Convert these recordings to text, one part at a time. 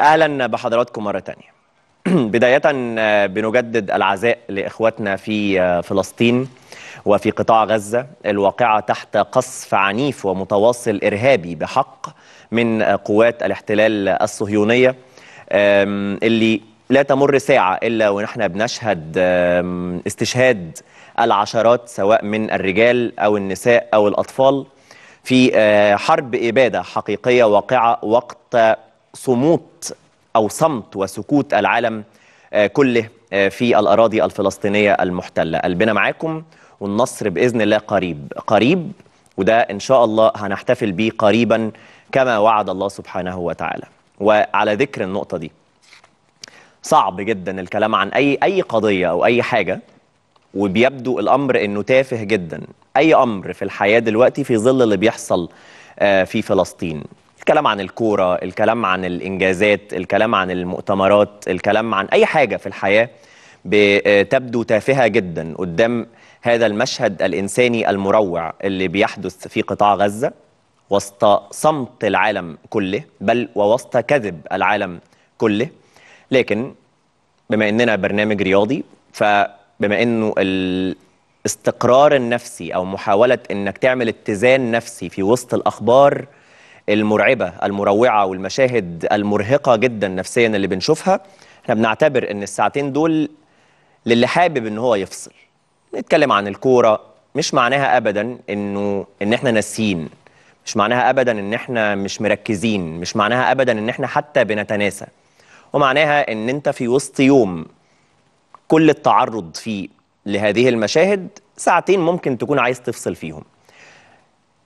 أهلا بحضراتكم مرة تانية. بداية آه، بنجدد العزاء لإخواتنا في آه، فلسطين وفي قطاع غزة الواقعة تحت قصف عنيف ومتواصل إرهابي بحق من آه، قوات الاحتلال الصهيونية. اللي لا تمر ساعة إلا ونحن بنشهد استشهاد العشرات سواء من الرجال أو النساء أو الأطفال في حرب إبادة حقيقية واقعة وقت صمود أو صمت وسكوت العالم آه، كله آه، في الأراضي الفلسطينية المحتلة. قلبنا معاكم والنصر بإذن الله قريب. قريب وده إن شاء الله هنحتفل بيه قريبا كما وعد الله سبحانه وتعالى. وعلى ذكر النقطة دي صعب جدا الكلام عن أي أي قضية أو أي حاجة وبيبدو الأمر إنه تافه جدا. أي أمر في الحياة دلوقتي في ظل اللي بيحصل آه، في فلسطين. الكلام عن الكورة الكلام عن الإنجازات الكلام عن المؤتمرات الكلام عن أي حاجة في الحياة بتبدو تافهة جدا قدام هذا المشهد الإنساني المروع اللي بيحدث في قطاع غزة وسط صمت العالم كله بل ووسط كذب العالم كله. لكن بما إننا برنامج رياضي فبما إنه الاستقرار النفسي أو محاولة إنك تعمل اتزان نفسي في وسط الأخبار المرعبة المروعة والمشاهد المرهقة جدا نفسيا اللي بنشوفها. إحنا بنعتبر إن الساعتين دول للي حابب إن هو يفصل. نتكلم عن الكورة مش معناها ابدا إنه إن إحنا ناسيين. مش معناها ابدا إن إحنا مش مركزين. مش معناها ابدا إن إحنا حتى بنتناسى. ومعناها إن إنت في وسط يوم كل التعرض فيه لهذه المشاهد ساعتين ممكن تكون عايز تفصل فيهم.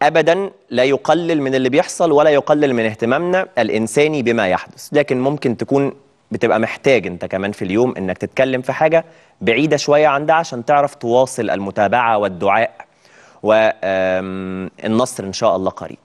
ابدا لا يقلل من اللي بيحصل ولا يقلل من اهتمامنا الإنساني بما يحدث. لكن ممكن تكون بتبقى محتاج أنت كمان في اليوم إنك تتكلم في حاجة بعيدة شوية عن ده عشان تعرف تواصل المتابعة والدعاء والنصر إن شاء الله قريب.